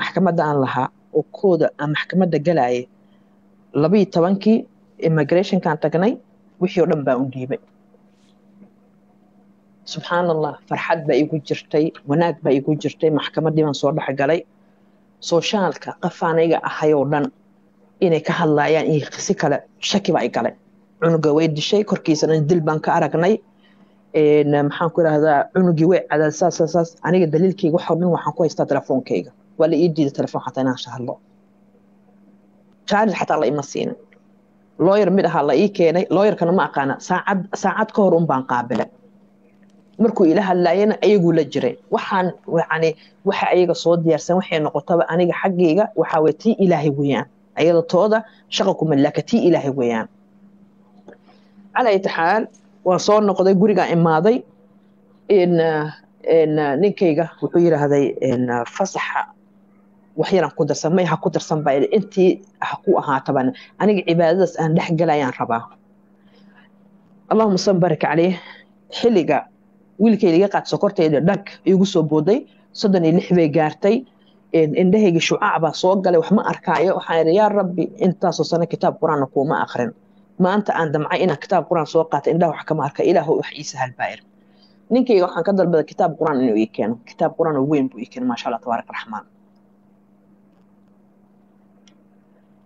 maxkamadda aan lahaa oo kooda aan maxkamadda galayay labiyo tobankii immigrationkaan tagnay wixii oo dhan baa u dhiibay. Subxaan allah farxad baa igu jirtay wanaag baa igu jirtay maxkamaddii baan soo dhexgalay. Soshaalka qafaanayga ahay oo dhan inay ka hadlaayaan iyo si kale shaki baa i galay. Cunuga way dishay korkiisana dil baan ka aragnay. Maxaan ku idhahdaa cunugii way cadaad saas saas aniga daliilkayga waxoo dhan waxaan ku haystaa telefoonkayga waa la ii diiday telefoon xataa inaan shahadlo jaaris xataa la ima siinin looyar mid ahaa la ii keenay looyarkana ma aqaana saacad saacad ka hor un baan markuu ila hadlaayana ayaguu la jiray waxaan yani waxa ayaga soo diyaarsan waxay noqotaba aniga xaggayga waxaa tii ilaahay weeyaan ayada tooda shaqa kuma laaka tii ilaahay weeyaan cala ayati xaal waan soo noqday gurigaan imaaday ninkayga wuxuu yidhaahday fasaxa waxyaran ku darsan may ha ku darsan baa intii ha ku ahaataban aniga cibaadadaas aan dhex galayaan rabaa. Allahuma san barik caleyh xilliga wiilkayda iga qaad sokortayda dhag igu soo booday soddon iyo lix bay gaartay. Indhahayga shucaac baa soo galay wax ma arkaayo. Waxaan yaa rabbi intaasoo sano kitaab qur'aanna kuuma akrin. Maanta aan damcay inaan kitaab qur'aan soo qaata indhaha wax kama arka. Ilaahu wax ii sahal baa ninkayga waxaan ka dalbaday kitaab qur'aan inuu ii keeno. Kitaab qur'aan oo weyn buu ii keenay maasha allah tabaarak raxmaan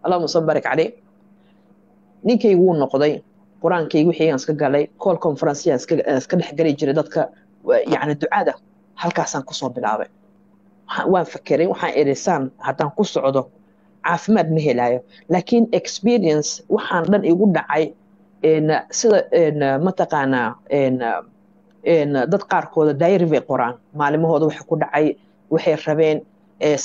allahuma sal barik caleyh ninkaygu wuu noqday qur'aankaygi wixii iska galay call conferenceyaan iska dhex geli jiray dadka yani ducada halkaasaan ku soo bilaabay. Waan fakeray waxaan erisaan haddaan ku socdo caafimaad ma helaayo. Laakiin experience waxaan dhan igu dhacay sida mataqaanaa dad qaarkooda diary qoraan. Maalimahooda waxa ku dhacay waxay rabeen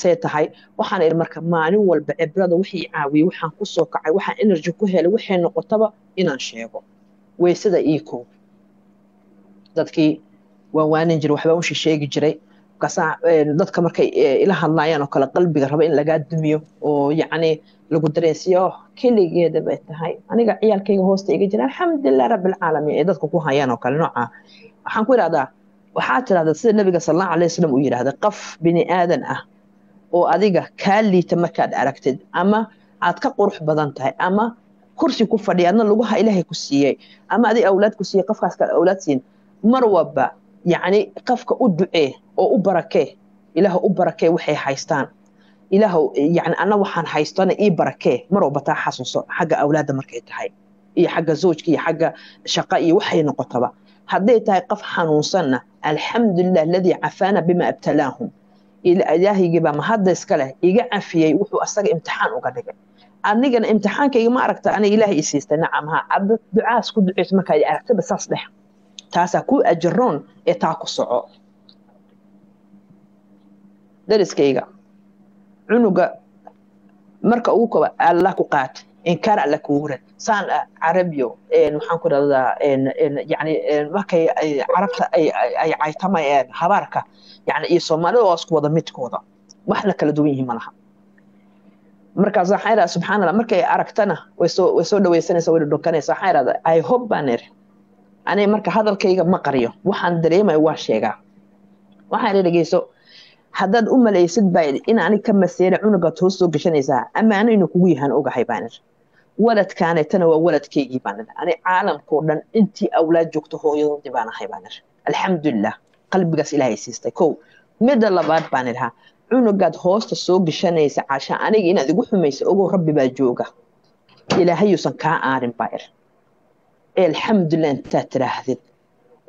see tahay. Waxaan idhi marka maalin walba cibrada wixii caawiyey waxaan ku soo kacay waxaan energy ku helay waxay noqotaba inaan sheego. Weysada iiko dadkii waan waanin jiray waxbaan ushi sheegi jiray. Dadka markay ila hadlaayaan oo kale qalbiga raba in lagaa dumiyo oo yacni lagu dareensiyo keligeeda bay tahay. Aniga ciyaalkayga hoosta iga jira alxamdulilah rabbilcaalamiin ee dadka ku hayaan oo kale nooca. Waxaan ku idhahdaa waxaa tidhahdaa sida nabiga sal allahu alayh wasalam uu yidhahda qof bini aadan ah oo adiga kaa liita markaad aragtid ama aad ka qurux badan tahay ama kursi ku fadhiya adna lugaha ilaahay ku siiyey ama adig awlaad ku siiyey qofkaas awlaad siin mar walba yacni qofka u ducee oo u barakee ilaah u barakee waxay haystaan. Ilaah yani anna waxaan haystana ii barakee mar walba taa xasuuso xagga awlaadda markay tahay iyo xagga zawjka iyo xagga shaqa iyo waxay noqotaba. Hadday tahay qof xanuunsanna alxamdulilah aladii cafaana bima abtalaahum ilaahaygiibaa mahadda iska leh. Iga cafiyey wuxuu asaga imtixaan uga dhigay. Anigana imtixaankayga ma aragta aniga ilaahay i siistay. Nacam ha adda ducaas ku duceyso markaa aragtaba saas dhex. Taasaa ku ajaroon ee taa ku soco. Dariskayga cunuga marka ugu koba alla ku qaat inkaar alla kugu rid saan carabiyo maxaan ku dhahdaa yani markay carabta ay caytamayeen habaarka yani iyo soomaalida waa isku wada midkooda. Wax la kala duwan yihiin malaha markaas waxaan idhaha subxaan allah markay aragtana way soo way soo dhawaysanaysa way dhudhunkanaysa i hope baan iri marka hadalkayga ma qariyo waxaan dareemayo waa sheegaa. Waxaan idhi dhegeyso haddaad u malaysid baa in ka maseera cunugaad hoos soo gashanaysaa amaano inuu kugu yahaan ogahay baan waladkaanetana waa waladkaygii baan ani caalamkao dhan intii awlaad joogto hooyadoodii baan ahay baan idhi alxamdulilah qalbigaas ilaahay siistay kow midda labaad baan idhaa cunugaad hoosta soo gashanaysa casha aniga inaad igu xumaysa ogow rabbi baa jooga ilaahayuusan kaa aarin baa ir ee alxamdulilah intaad tiraahdid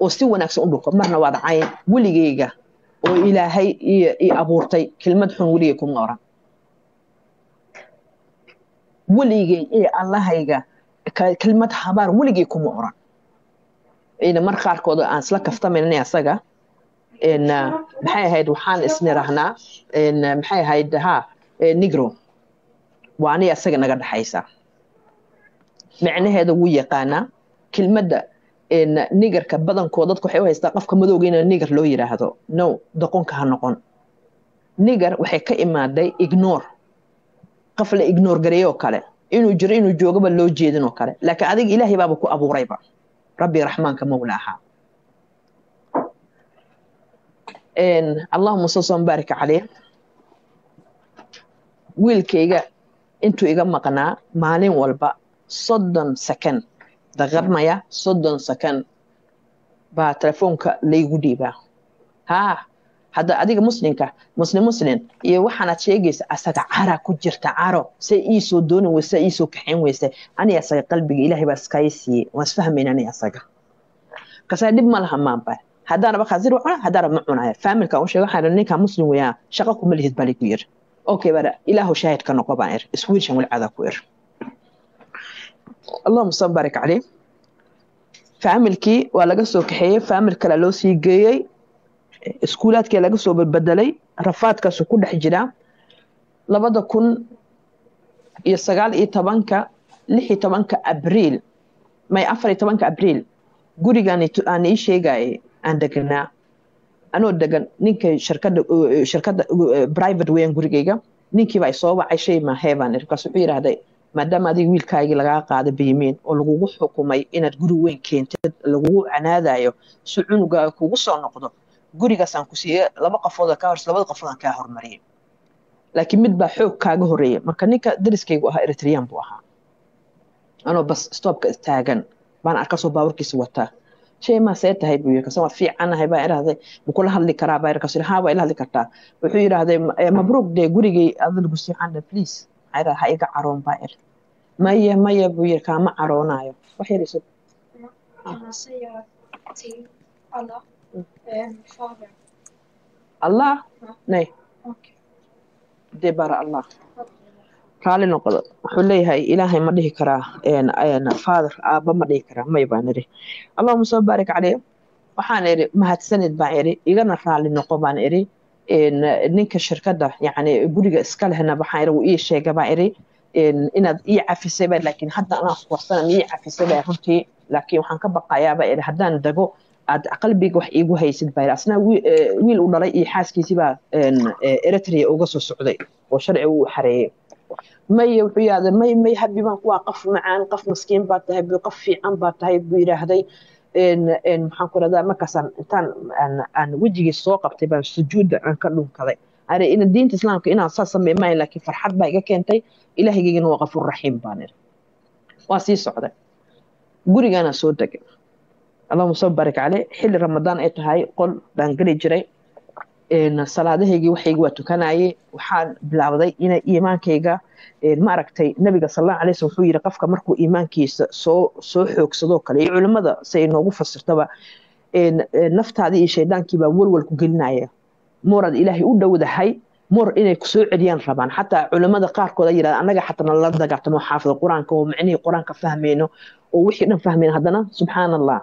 oo si wanaagsan u dhulko marna waad cayn weligayga oo ilaahay i abuurtay kelmad xun weligay kuma oran weligay ee allahayga kelmad habaar weligay kuma oran. Mar qaarkood aan isla kaftamayna asaga maxay ahayd waxaan isnirahnaa maxay ahayd ha nigro waa aniga asaga naga dhexaysa micnaheeda wuu yaqaanaa kelmadda nigarka badankoo dadka waxay u haystaa qofka madowga in nigar loo yiraahdo. No doqonka ha noqon. Nigar waxay ka imaaday ignore qof la ignore gareeyoo kale inuu jiro inuu joogaba loo jeedin oo kale laakiin adiga ilaahay baaba ku abuurayba rabbi raxmaanka mawlaaha allahuma salsan baarika caleyh wiilkayga intuu iga maqnaa maalin walba soddon second daqarmaya soddon second baa telefoonka laygu dhiibaa haa hadda adiga muslimka muslim muslim iyo waxaanaad sheegaysa asaga cara ku jirta caro say iisoo dooni weysa iisoo kaxayn weysa ani asaga qalbiga ilaahay baa iskaga siiyey. Waan isfahmayn ani asaga. Kasaa dhib ma laha maanba haddaanaba khasir cuna haddaanaba ma cunaya faamilka u sheega waxaan ninkaa muslim weyaa shaqo kuma lihid baa ligu yiri okay bara. Ilaahu shaahid ka noqo baan ir iswiirshan walcadaa ku ir allahuma sal barik caleyh faamilkii waa laga soo kaxeeyey faamil kale loo sii geeyey iskuulaadkii laga soo badbedelay rafaadkaasu ku dhex jiraa labada kun iyo sagaal iyo tobanka lix iyo tobanka abriil may afar iyo tobanka abriil gurigaan aan ii sheegayay aan deganaa. Anoo degan ninka shirkada shirkada private weyan gurigayga ninkiiba ay soo wacay shay mahee wuxuu yidhaahday maadaama adiga wiilkaagii lagaa qaada biyimiin oo lagugu xukumay inaad guri weyn keentid lagugu canaadayo si cunugaaga kugu soo noqdo gurigaasaan ku siiyey laba qofooda kaa hors labada qofoodaan kaa hormariyey laakiin mid baa xoog kaaga horreeyay. Marka ninka dariskaygu ahaa eritrean buu ahaa. Anoo bas stoobka istaagan baan arkasoo baaburkiisa wataa. Shay maa see tahay buu yiri kasama fiicanahay baa idhahday makula hadli karaa baa irkaas haa waa ila hadli kartaa. Wuxuu yidhaahday mabruuq dee gurigay adalgu siixanda please. Maxaa ha iga caroon baa ir maya maya buu yiri kaama caroonayo wax yariso allah? Nay. Dee bara allah. Raali noqdo wuxuu leeyahay ilaahay ma dhihi karaa father aabba ma dhihi karaa may baan iri allahuma soo baarik caleyh waxaan iri mahadsanid baan iri igana raali noqo baan iri ninka shirkadda yani guriga iska lehna waxaan iri wuu ii sheega baan iri inaad ii cafisay ba laakiin hadda anaa warsana ma ii cafisay ba runtii. Laakiin waxaan ka baqayaa ba iri haddaan dago aad qalbiga wax iigu haysid baa asna wiil u dhalay iyo xaaskiisii baa eritrea uga soo socday oo sharci uu xareeyey may wuxuu yidhahday may may habibaan kuwaa qof macaan qof maskiin baa tahay qof fiican baa tahay buu yidhaahday. Maxaan ku rahdaa markaasaan intaan aan wejigii soo qabtay baan sujuudda aan ka dhunkaday. Are ina diinta islaamka inaan saa sameey maayo laakiin farxad baa iga keentay. Ilaahaygigana waa qafuur raxiim baan iri waa sii socday. Gurigaana soo degay allahuma soo barik caleh xilli ramadaan ay tahay qol baan geli jiray. Salaadahaygii waxaygi waa tukanayay waxaan bilaabday ina iimaankayga maaragtay nabiga sallallahu alayhi wasallam wuxuu yiri qofka markuu iimaankiisa soo soo xoogsado kale iyo culimada say noogu fasirtaba naftaadii iyo shaydaankii baa walwal ku gelinaya moorad ilaahay u dhowdahay moor inay ku soo celiyaan rabaan. Xataa culimada qaarkood ay annaga xataa nala dagaartamo xaafida qur'aanka oo macnihii qur'aanka fahmayno oo wixii dhan fahmayno haddana subxaana allah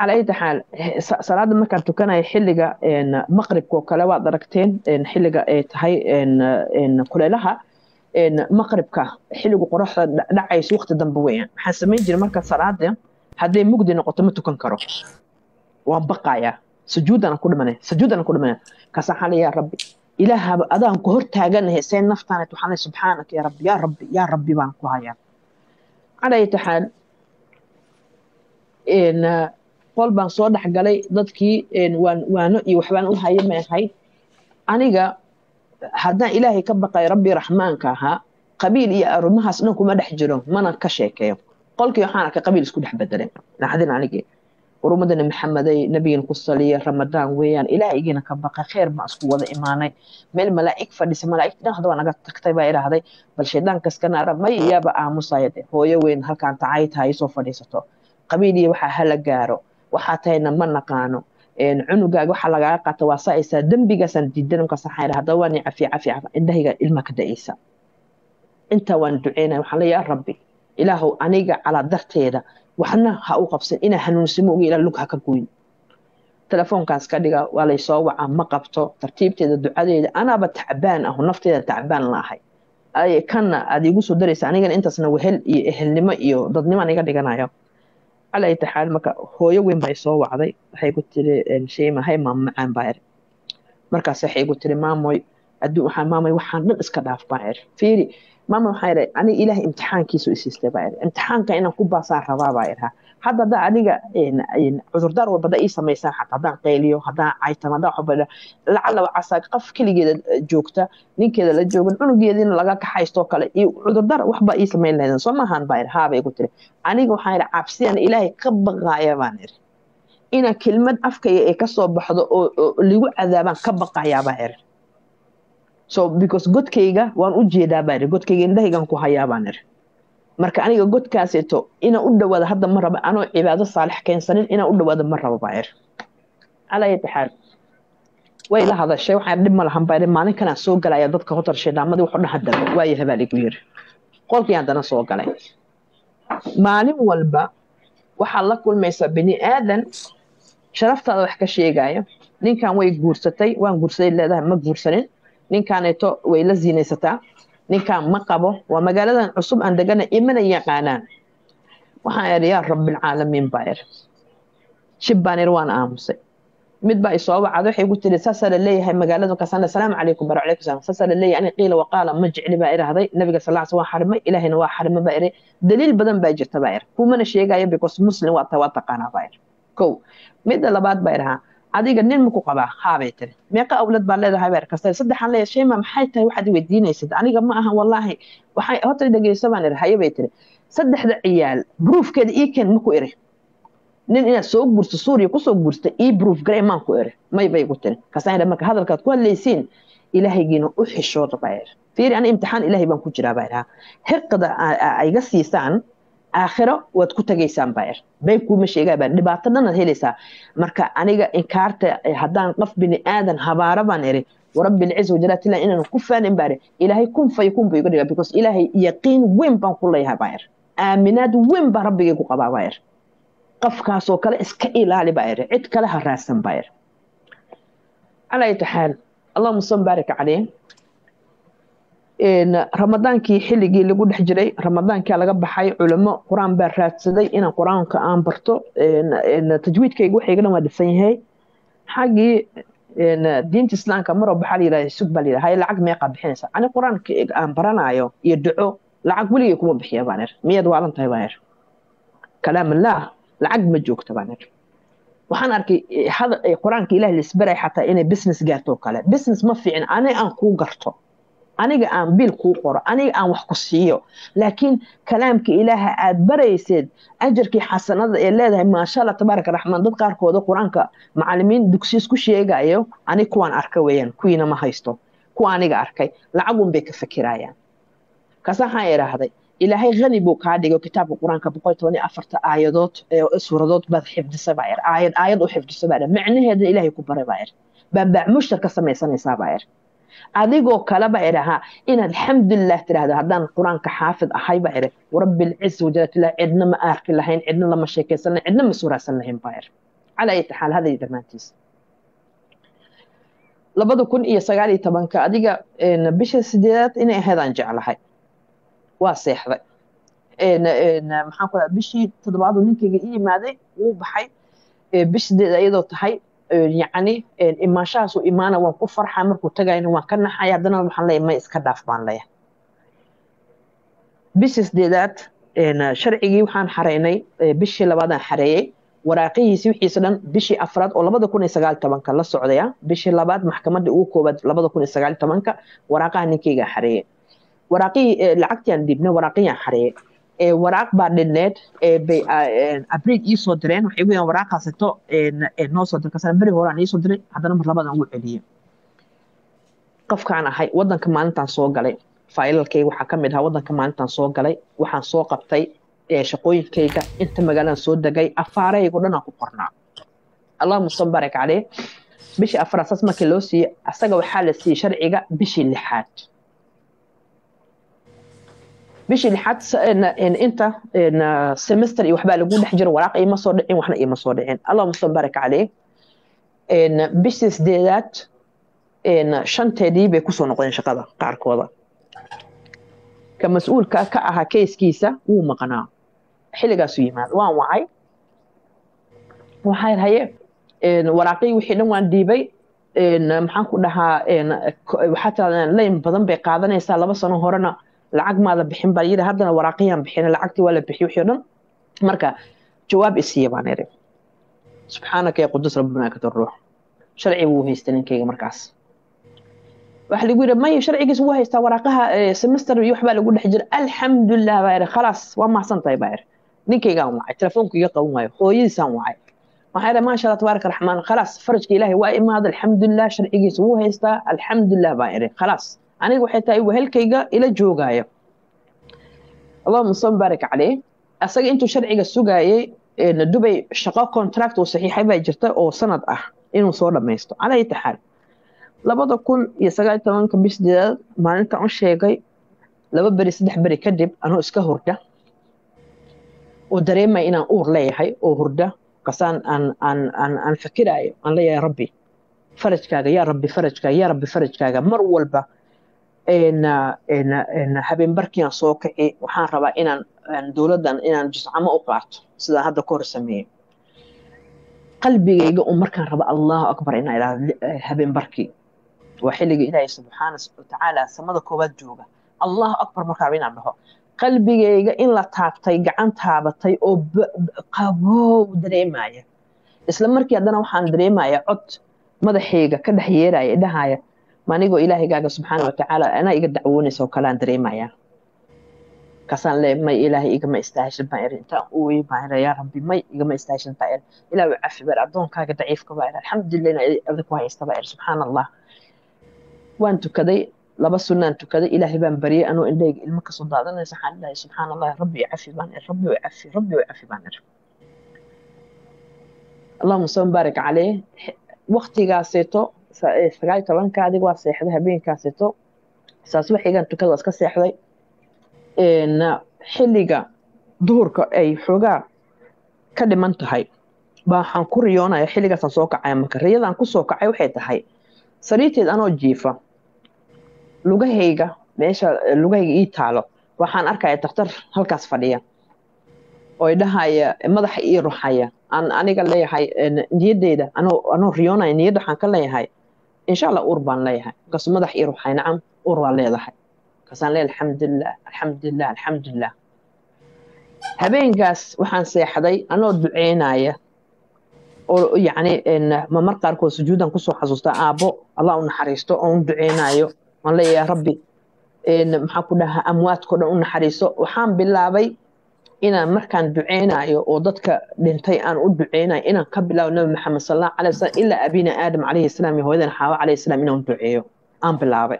cala ayta xaal salaada markaan tukanaya xilliga maqribkao kale waad aragteen xilliga ay tahay kuleylaha maqribka xiligu qoraxda dhacayso waqti dambe weyaan waxaan samayn jiray marka salaada hadday mugdi noqoto ma tukan karo waan baqayaa sujuudaan ku dhimana sujuudaan ku dhimana kasaxana yaa rabbi ilaahaba adaan ku hor taaganahay see naftaanet waxaan lehay subxaanaka yaa rabbi yaa rabbi yaa rabbi baan ku hayaa cala ayta xaal boqol baan soo dhexgalay dadkii waano iyo waxbaan u haya meehay aniga haddaan ilaahay ka baqay rabbi raxmaanka ahaa qabiil iyo arimahaas dhan kuma dhex jiro mana ka sheekeeyo. Qolkii waxaan arkay qabiil isku dhex bedelay naxdin anigii urumadana maxameday nabigan ku saliya ramadaan weeyaan ilaah ka baqa kheer baan isku wada imaanay. Meel malaa'ig fadhisa malaa'igta dhan hadda naga tagtay baa idhaahday bal shaydaankaskana rabmay yaaba aamusaya hooyo weyn halkaan tacayta ay soo fadhiisato. Qabiil iyo waxaa hala gaaro waxaa tahayna ma naqaano. Cunugaaga waxaa lagaaga qaata waa saaysaa dembigaasaan diidan markaas waxaan idhaha haddaba waan cafi cafi cafi ilma ka da'aysa. Intaa waan duceynaya waxaan leeyahay rabbi ilaahow aniga calaa darteeda waxna ha u qabsan. Inaa hanuunsimo uga ilaa lug ha ka goyn. Telefoonkaas ka dhiga waa lay soo wacaa ma qabto. Tartiibteeda ducadeeda anaaba tacbaan ahu nafteeda tacbaan la ahay kanna aad igu soo daraysa anigana intaasna wehel iyo ehelnimo iyo dadnimaan iga dhiganayo cala ay taxaal marka hooyo weyn bay soo wacday. Waxay ku tiri sheymahay maamo macaan baa eri markaas waxay ku tiri maamoy haddii waxaan maamoy waxaan dhan iska dhaaf baan eri fiiri maama waxaan iri aniga ilaahay imtixaankiisu isiistay baa iri imtixaanka inaan ku baasaan rabaa baa iraha hadda haddaa aniga cudurdaar walba haddaa ii samaysaan xataa haddaan qayliyo haddaan caytamo haddaan waxba lacala casaa qof keligeeda joogta ninkeeda la joogan cunugeediina laga kaxaystoo kale iyo cudurdaar waxba ii samayn lahaydeen soo maahan baa iri haabay igu tiri aniga waxaan iri cabsiyan ilaahay ka baqaaya baan iri inaan kelmad afkaya ay ka soo baxdo oo ligu cadaabaan ka baqayaa baa iri so because godkayga waan u jeedaa baa iri godkayga indhahaygan ku hayaa baan iri marka aniga godkaaseeto inaan u dhawaado hadda ma rabo anoo cibaado saalix keensanin inaan u dhawaado ma rabo baa iri calaa yati xaal way la hadashay waxaan dhib ma lahan baa iri maalin kanaan soo galaya dadka hotar shaydaamadii wuxuu dhan hadaba waayo habaa igu yiri qolkii haddana soo galay. Maalin walba waxaad la kulmaysaa bini aadan sharaftaada wax ka sheegaya ninkan way guursatay waan guursaday leedahay ma guursanin ninkaaneeto way la ziinaysataa ninkaan ma qabo waa magaaladan cusub aan degana imana yaqaanaan. Waxaan idhi yaa rabbilcaalamiin baa iri shib baan iri waan aamusay. Mid baa isoo wacda waxay ku tiri saasaa la leeyahay magaalada kaasana salaamu calaykum bar calaykum salaam saasaa la leeyahay ani qiila waqaala ma jecli baa irahday. Nabiga sal waa xarimay ilaahayna waa xarimay baa iri daliil badan baa jirta baa iri kumana sheegaya because muslim waa taqaanaa baa iri kow midda labaad baa irahaa adiga nin maku qabaa haabay tiri meeqa awlad baa leedahay beer kasta saddexaan leeyahay shayma maxay tahay waxaad weydiinaysid aniga ma aha wallaahi waxay horta dhegeyso baan iri haye bay tiri. Saddexda ciyaal bruufkeeda ii maku iri. Nin inaad soo guurto suuriya ku soo guursta ii bruuf garee maan ku iri. May bay ku tiri. Kasaan marka hadalkaad ku hadlaysiin ilaahaygiina u xishooda baa iri fiiri ani imtixaan ilaahay baan ku jiraa baa iraha hirqada ayga siisaan aakhiro waad ku tagaysaan baa ir been kuuma sheegaa baa dhibaato dhanaad helaysaa. Marka aniga inkaarta haddaan qof bini aadan habaaro baan iri warabbi wajalaatilah inaan ku faanin baa ilaahay kun fay kun buu iga dhigaa because ilaahay yaqiin weyn baan ku leeyahay baa aaminaad weyn baa rabbigay ku qabaa baa qofkaasoo kale iska ilaali baa iri cid kale ha raadsan baa ir allahuma sal baarik caleyh ramadaankii xilligii lagu dhex jiray ramadaankia laga baxay culimo qur'aan baa raadsaday inaan qur'aanka aan barto. Tajwiidkayga waxayga dhan waa dhisan yahay. Xaggii diinta islaamka maroo baxaa la yidhahda sug baa la yidhahda hay lacag meeqaa bixinaysa. Ani qur'aanka aan baranayo iyo duco lacag weligay kuma bixiya baan ir miyaad waalan tahay baan ir kalaamullah lacag ma joogta baan ir waxaan arkay qur'aanka ilaah laisbaray xataa inay business gaarto kale. Business ma fiicin ani aan kuu garto aniga aan bil kuu qoro aniga aan wax ku siiyo. Laakiin kalaamka ilaaha aad barayseed ajarkii xasanada ee leedahay maasha allah tabaaraka raxmaan dad qaarkooda qur'aanka macalimiin dugsiis ku sheegayo ani kuwaan arka weeyaan kuwiina ma haysto. Kuwa aniga arkay lacagun bay ka fikirayaan kaas idhaahday ilaahay hani buu kaa dhigo kitaabka qur'aanka boqol toban afarta aayadood suuradood baad xifdisa baa ir aayad aayad u xifdisa baa ir macnaheedna ilaahay ku baray baa ir baabaac mushtar ka samaysanaysaa baa ir adigoo kaleba idhahaa inaad alxamdulilah tiraahdo haddaan qur'aanka xaafid ahayba iri rabbilciz wajalaatilah cidna ma arki lahayn cidna lama sheekaysan lahayn cidna ma suuraasan lahayn baa ir calaa ayati xaal dhammaantiis labada kun iyo sagaal iyo tobanka adiga bisha sideedaad inay ahaydaan jeclahay. Waa seexday. Maxaan ku bishii toddobaadu ninkayga i yimaaday wuu baxay. Bish sideed tahay yacni imaanshahaas uu imaana waan ku farxa markuu tagayna waan ka naxaya. Haddana waxaan leeyahay may iska dhaaf baan leeyahay. Bishii sideedaad sharcigii waxaan xareynay bishii labaadaan xareeyey waraaqihiisi wixiisa dhan bishii afraad oo labada kun iyo sagaal tobanka la socdaya bishii labaad maxkamadda ugu koobaad labada kun iyo sagaal tobanka waraaqaha ninkaygaa xareeyey waraaqihii lacagtiaan dhiibnay waraaqiyaan xareeyey waraaq baa dhinneed bay abriil ii soo direen. Waxay gu waraaqaasato noo soo dir kasana beri horaan iisoo diray haddana mar labadan ugu celiyey qofkaan ahay waddanka maalintaan soo galay. Faa'ilalkayga waxaa ka mid ahaa waddanka maalintaan soo galay. Waxaan soo qabtay shaqooyinkayga inta magaaladan soo degay. Afaarahaygo dhan aan ku qornaa. Allahuma sal barak caleyh. Bishii afraad saas markii loo siiyey asaga waxaa la siiyey sharciga bishii lixaad bishii lixaad inta semester iyo waxbaa lagu dhex jiro waraaq iima soo dhicin waxna iima soo dhicin allahuma sal barak caleyh bishii sideedaad shanteedii bay ku soo noqdeen shaqada qaarkooda ka mas'uulka ka ahaa kayskiisa wuu maqnaa xilligaasu yimaad waan wacay waxaan haye waraaqii wixii dhan waan dhiibay maxaan ku dhahaa waxaa tirahdeen layn badan bay qaadanaysaa laba sano horena lacag maada bixin baa yidhi haddana waraaqiyaan bixin lacagtii waa la bixiy wixii o dhan marka jawaab isiiya baan iri subxaanaka ya qudus rabbina kat ruux. Sharci buu haystay ninkayga markaas. Waxa lagu yidhi maya sharcigiis wuu haystaa waraaqaha semester iyo waxbaa lagu dhex jira alxamdulilah baa iri khalaas waa mahadsan tahay baa iri ninkaygaan wacay telefoonku iga qaban waayo hooyadiisaan wacay. Waxaa iri maasha allah tabaaraka raxmaan khalaas farajka ilaahay waa imaada alxamdulilah sharcigiisa wuu haystaa alxamdulilah baa iri khalaas aniga waxay tahay wehelkayga ila joogaayo. Allahuma sal baarik caleyh asaga intuu sharciga sugaayay dubay shaqo contract uu saxiixay baa jirta oo sanad ah inuu soo dhammaysto calaa ayati xaal. Labada kun iyo sagaal tobanka bisdeedaad maalintan u sheegay laba beri saddex beri kadib anuu iska hurda. Oo dareemaya inaan uur leeyahay oo hurda. Kasaan aan aan aan leeyahay rabbi farajkaaga yaa rabbi farajkaaga yaa rabbi farajkaaga mar walba habeen barkiaan soo kici waxaan rabaa inaan dowladdan inaan juscamo u qaato sidaan hadda ka hor sameeyey qalbigayga un markaan raba allahu akbar inaan idhaahdo habeen barkii waa xilliga ilaahay subxaana watacaala samada koowaad jooga. Allahu akbar markaan raba inaan dhaho. Qalbigayga in la taabtay gacan taabatay oo qaboow dareemaya isla markii haddana waxaan dareemaya cod madaxayga ka dhex yeeraya dhahaya manigoo ilaahigaaga subxaana watacaala anaa iga dacwoonaysa oo kalean dareemaya kasaan le may ilaahay igama istaahashan baan iri intaan uwey baan iri yaa rabbi may igama istaahashan baan iri ilaahu cafi baan addoonkaaga daciifka baa iri alxamdulilah ina adig ku haysta baa iri subxaana allah waan tukaday laba sunnaan tukaday ilaahay baan baryay anoo indhayga ilmo ka soo daadanaysa waxaan dhahay subxaana allah rabbi cafi baan iri rabbi cafi rabbi cafi baan iri allahuma sal baarik caleyh waktigaaseeto sagaal iyo tobanka adig seexday habeenkaaseeto saas waxigan tukada iska seexday. Xilliga duhurka ay xoogaa ka dhiman tahay baa waxaan ku riyoonaya xilligaasaan soo kacaya marka riyadaan ku soo kacay waxay tahay sariirteed anoo jiifa lugahayga meesha lugahayga ii taalo. Waxaan arkaya daktar halkaas fadhiya oo dhahaya madaxa ii ruxaya. Aan aniga leeyahay niyadeyda anoo riyoonaya niyadda waxaan ka leeyahay insha allah uur baan leeyahay. Markaasu madax ii ruxay nacam uur baan leedahay. Markaasaan leeyahay alxamdulilah alxamdulilah alxamdulilah habeenkaas waxaan seexday anoo duceynaya oo yacni mamar qaarkood sujuudan ku soo xasuusta aabbo allah u naxariisto oon u duceynayo aan leeyahay rabbi maxaa ku dhahaa amwaadkao dhan u naxariiso. Waxaan bilaabay inaan markaan duceynayo oo dadka dhintay aan u duceynayo inaan ka bilaabo nabi maxamed sal allahu alay wasalam ilaa abina aadam calayhi salaam iyo hooyadan xaawa calayhi salaam inaan duceeyo. Aan bilaabay.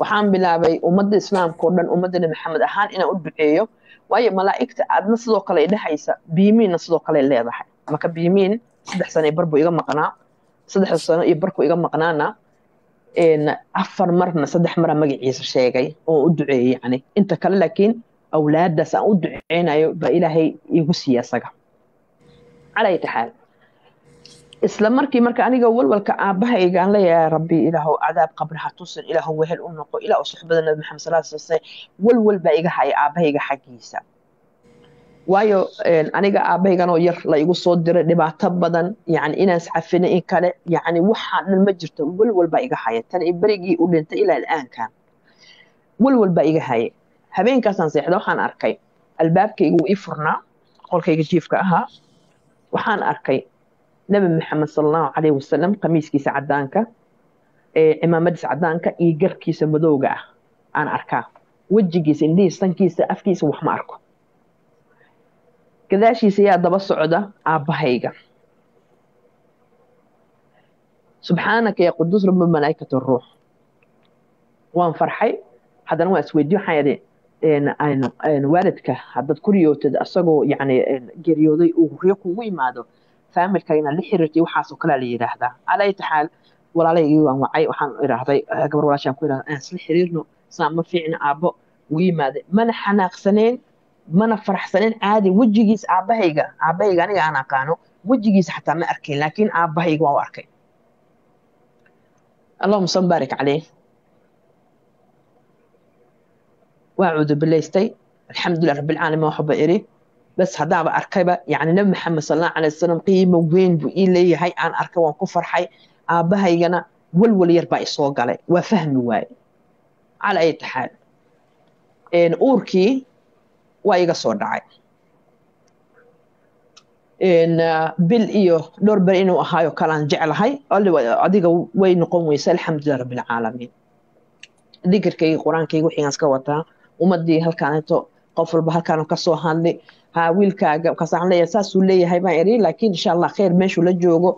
Waxaan bilaabay ummadda islaamka oo dhan ummadda nabi maxamed ahaan inaan u duceeyo. Waayo malaa'igta aadna sidoo kale dhehaysa biimiinna sidoo kale leedahay. Marka biimiin? Saddex sano barbu iga maqnaa. Saddex sano iyo barku iga maqnaana. Afar marna saddex mara magaciisa sheegay oo u duceeyey yani inta kale laakiin awlaadaas aan u duceynayo baa ilaahay igu siiya isaga calaa taxaal isla markii marka aniga walwalka aabahayga leeyahay rabbi ilaahow cadaab qabri ha tusin ilaahow wehel u noqo ilaahow suxbada nabi maxamed sala alay wasalam walwal baa iga haya aabahayga xaggiisa waayo aniga aabahayganoo yar la igu soo diray dhibaato badan yani inaan iscafina in kale yani waxaa dhan ma jirto walwal baa iga haya tan berigii u dhintay ilaa al'aankan walwal baa iga haya habeenkaasaan seexda waxaan arkay albaabkayga wuu ii furnaa qolkayga jiifka ahaa. Waxaan arkay nabi maxamed sal allahu calayhi wasalam qamiiskiisa caddaanka cimaamadiisa caddaanka iyo garkiisa madowga ah. Aan arkaa. Wejigiisa indhihiisa sankiisa afkiisa wax ma arko. Gadaashiisa yaa daba socda aabbahayga subxaanaka ya quduus rabbi malaa'ikatu ruux. Waan farxay. Haddana waan isweydiye waxaan yidhi waalidka haddaad ku riyootid asagoo yani geeriyooday uu riyo kugu yimaado faamilka inaad la xiriirtay waxaasoo kalea la yidhaahdaa calaa ayati xaal waan wacay waxaan idhaahday gabar walaashaan ku idhahda aan isla xiriirno saa ma fiicna aabbo ugu yimaaday mana xanaaqsaneen mana faraxsaneen caadi wejigiis aabbahayga. Aabbahayga aniga aan aqaano wejigiisa xataa ma arkayn laakiin aabbahayga waa u arkay. Allahuma sal baarik caleyh waa cudubilaystay alxamdulilah rabbilcaalamiin waxba iri bas haddaaba arkayba yani nabi maxamed sal allahu alay wasalam qiimo weyn buu ii leeyahay aan arkay waan ku farxay aabbahaygana walwal yar baa isoo galay waa fahmi waaye cala ay taxaal uurkii waa iga soo dhacay bil iyo dhowr ber inuu ahaayo kalaan jeclahay adiga way noqon weysa alxamdulilah rabbilcaalamiin dikirkayga qur'aankayga wixiigaan iska wataa ummadii halkaaneto qof walba halkaan ka soo hadli ha wiilkaaga kasaan leeyahay saasuu leeyahay baan iri laakiin insha allah khayr meeshuu la joogo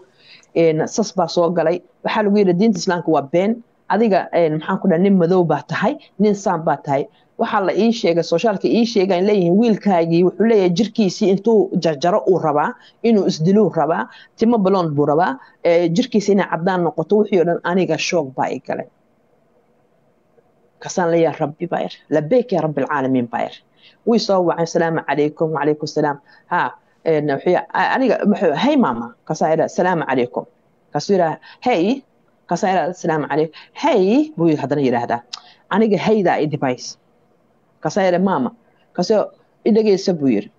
sas baa soo galay. Waxaa lagu yidhi diinta islaamka waa been. Adiga maxaan ku dhaha nin madow baa tahay nin saan baa tahay. Waxaa la ii sheegay soshaalka ii sheegaan leeyihiin wiilkaagii wuxuu leeyahay jirkiisii intuu jarjaro uu rabaa inuu isdiluu rabaa timo balond buu rabaa jirkiisa inay caddaan noqoto wixii o dhan aniga shoog baa i galay kasaan leeyahay rabbi baa ir labeek ya rabbi alcaalamiin baa ir soo wacay asalaamu calaykum wacalaykum salaam ha aniga hey mama kasaa idha asalaamu calaykum kaasuu yidhaha hey kasaa idha asalaamu calaykum hey buu haddana yidhaahdaa aniga haydaa i dhibays kasaa idha mama idhageysa buu yidhi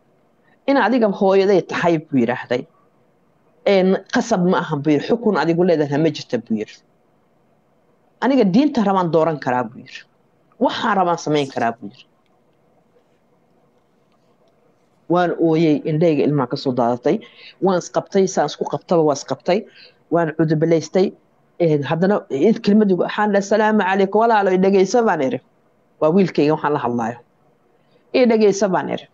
in adiga hooyaday tahay buu yidhaahday qasab ma ahan buu yidhi xukun adigu leedahay ma jirta buu yidhi aniga diinta rabaan dooran karaa buu yidhi waxaan rabaan samayn karaa buu yidhi. Waan ooyey indhayga ilmaa ka soo daadatay waan isqabtay saan isku qabtaba waa isqabtay waan cudubalaystay haddana kelmadii waxaan asalaamu calaykum walaalo idhageysa baan iri waa wiilkayga waxaan la hadlaayo. Idhageysa baan iri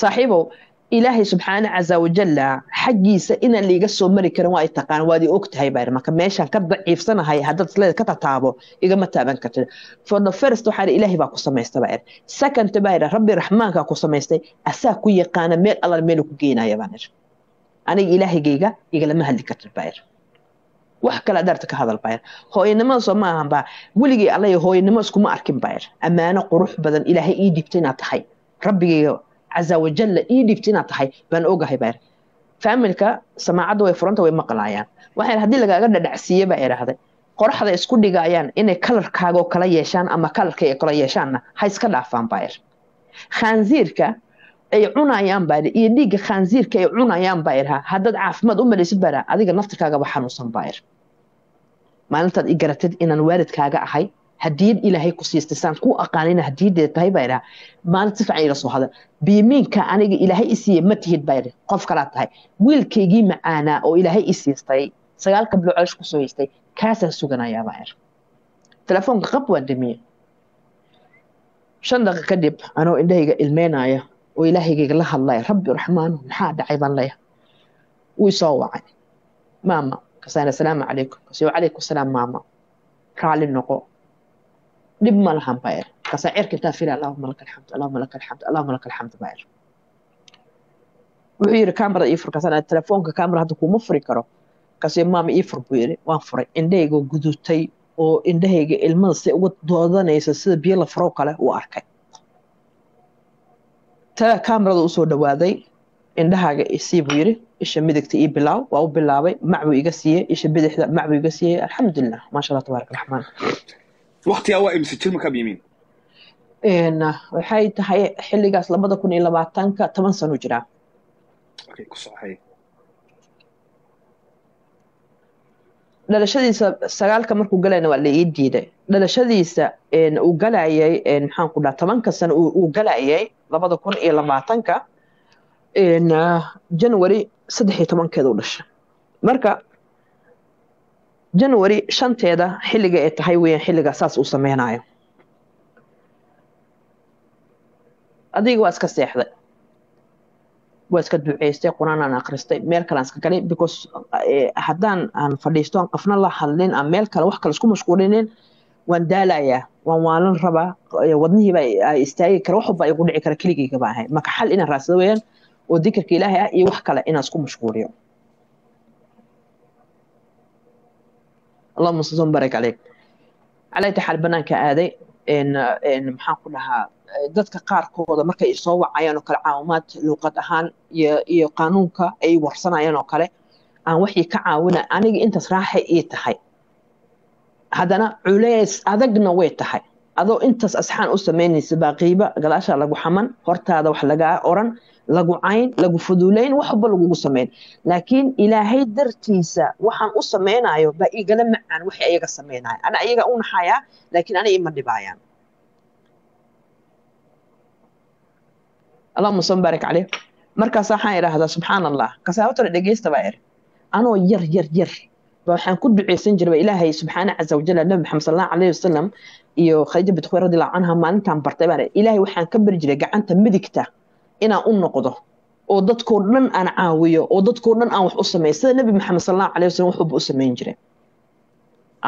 saaxiibow ilaahay subxaana caza wajalla xaggiisa inaan liiga soo mari karin waa ay taqaan waad i og marka meeshaan ka daciifsanahay haddaad isleeda ka tataabo igama taaban kartid for the first waxaa ilaahay baa ku samaysta baa second baa ira rabbi raxmaankaa ku samaystay asaa ku yaqaana meel alal meel ku geynaya baan ir aniga ilaahigayga igalama hadli kartid baa ir wax kale adaarta ka hadal baa hooyanimada soo ahan baa weligay alla hooyanimo iskuma arkin baa ammaano qurux badan ilaahay ii dhibta inaad tahay rabbigayga caza wajalla ii dhibta inaad tahay baan ogahay baa faamilka samaacadda way furanta way maqlaayaan waxay haddii lagaaga dhadhacsiiye baa idhaahday qoraxda isku dhigayaan inay kalarkaaga oo kala yeeshaan ama kalarkay kala yeeshaanna ha iska dhaafaan baa ir khaansiirka ay cunayaan baa iyo dhiigga khaansiirka ay cunayaan baa irha haddaad caafimaad u malaysid baa adiga naftirkaagaba xanuunsan baa ir maalintaad i garatid inaan waalidkaaga ahay hadiyad ilaahay ku siistay saan ku aqaanina hadiyadeeda tahay baa idhaha maalin si fiican ila soo hadal. Biimiinka aniga ilaahay i siiye ma tihid baa idhi qof kalaa tahay. Wiilkaygii macaanaa oo ilaahay i siistay. Sagaal kablo calosh ku soo haystay. Kaasaan suganayaa baa ir telefoonka qab waa damiye shan daqiiq kadib anoo indhahayga ilmeynaya oo ilaahaygayga la hadlaya rabbi raxmaanu maxaa dhacay? baan leeyahay. Wuu isoo wacay. Maama kasaan asalaamu calaykum. Kasi wacalaykum salaam maama raali noqo dhib ma lahan baa ir kasaa cirka intaa fili allahuma laka alxamd allahuma laka alxamd allahuma laka alxamd baa ir wuxuu yidhi kamarada ii fur telefoonka kamera hadda kuma furi karo. Kasi maama ii fur buu yidhi waan furay. Indhahayga gudutay oo indhahayga ilmada si uga doodanaysa sida biyo la furo kale uu arkay. Kamarada u soo dhawaaday. Indhahaaga isii buu yidhi isha midigta ii bilaaw waa u bilaabay macbuu iga siiyey isha bidixda macbuu iga siiyey. Alxamdulilah maasha allah tabaarak raxmaan waqtigaa waa imse jir markaa biyimiin waxay tahay xilligaas labada kun iyo labaatanka toban sano jiraa dhalashadiisa sagaalka markuu galayna waa la ii diiday. Dhalashadiisa uu galayay maxaan ku dhaha tobanka sano uu galayay labada kun iyo labaatanka january saddex iyo tobankeeda u dhashay. Marka january shanteeda xilliga ay tahay weeyaan xilliga saas uu sameynayo adiga waa iska seexday. Waa iska duceystay qur'aan aan akhristay meel kale aan iska galay because haddaan aan fadhiisto aan qafna la hadlin aan meel kale wax kale isku mashquulinin waan daalayaa waan waalan rabaa wadnihiiba ay istaagi kara wax walba igu dhici kara keligayga baa ahay marka xal inaan raadsado weeyaan oo dikarka ilaahay ah iyo wax kale inaan isku mashquuliyo allahuma salli barak caleyk calayta xaal banaanka aaday maxaan ku dhahaa dadka qaarkooda markay soo wacayaan oo kale caawimaad luuqad ahaan iyo iyo qaanuunka ay warsanayaan oo kale aan waxii ka caawina aniga intaas raaxa ii tahay. Haddana culeys adagna way tahay adoo intaas asxaan u samaynaysa baa qiiba gadaasha lagu xaman hortaada wax lagaa oran lagu cayn lagu fuduulayn wax walba lagugu samayn laakiin ilaahay dartiisa waxaan u samaynayo baa igala macaan waxay ayaga samaynayan ana ayaga u naxayaa laakiin ana ima dhibaayaan. Allahuma sal barik caleyh markaas waxaan idhaahdaa subxaan allah kasaabtona dhegeysta baa iri. Anoo yar yar yar waxaan ku duceysan jiray ilaahay subxaana caza wajal nabi maxamed sal allahu alayhi wasalam iyo khadiija bint khuwayr radiallahu canha maalintaan bartay baan ilaahay waxaan ka bari jiray gacanta midigta inaan u noqdo oo dadkoo dhan aan caawiyo oo dadkoo dhan aan wax u sameeyo. Sida nebi maxamed sal allahu alayhi wasalam wuxuuba u samayn jiray.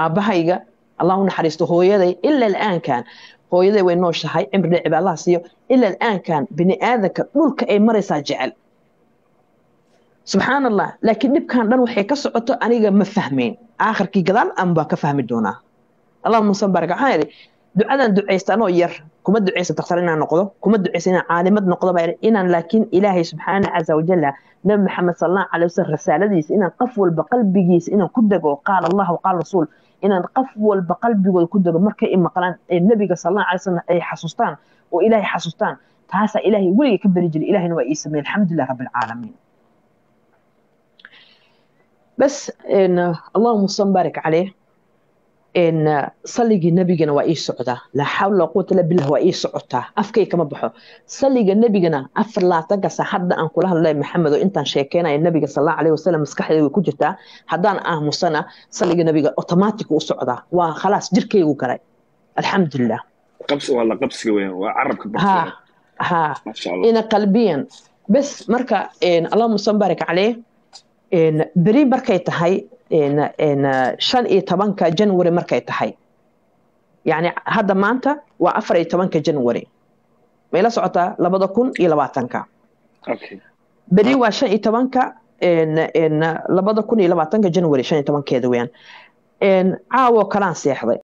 Aabbahayga allah u naxariisto hooyaday ila al'aankan hooyaday way nooshahay cimri dheciba allah siiyo ila al'aankan bini aadanka dhulka ay maraysaa jecel. Subxaan allah laakiin dhibkan dhan waxay ka socoto aniga ma fahmayn aakhirkii gadaal aan baa ka fahmi doonaa allah muusan waxaan idhi ducadan ducaysta anoo yar kuma ducaysa daktar inaan noqdo kuma ducaysa inaan caalimad noqdo baa inaan laakiin ilaahay subxaana casa wajalla nabi maxamed sallallahu calay wasallam risaaladiisa inaan qof walba qalbigiisa inaan ku dego qaal allahu qaala rasuul inaan qof walba qalbigooda ku dego markay maqlaan ee nabiga sallallahu calay wasallam ay xasuustaan oo ilaahay xasuustaan taasaa ilaahay weligay ka beri jiray ilahayna waa ii sameeyey alxamdulilah rabbi bas allahuma san caleyh saligii nebigana waa ii socdaa laa xawla quwatala billah waa ii socotaa afkay kama baxo saliga nebigana afar laatanka hadda aan kula hadlay maxamed intaan sheekeynaya nebiga sallallahu alayhi wasallam maskaxdayda way ku jirtaa haddaan aamusana saliga nebiga otomaatic u socdaa waa khalaas jirkaygu galay alxamdulilah ha ina qalbiyan bes marka allahuma san barik calayh beri markay tahay shan iyo tobanka january markay tahay yani hadda maanta waa afar iyo tobanka january may la socotaa labada kun iyo labaatanka okay beri waa shan iyo tobanka labada kun iyo labaatanka january shan iyo tobankeeda weyaan caawo kalaan seexday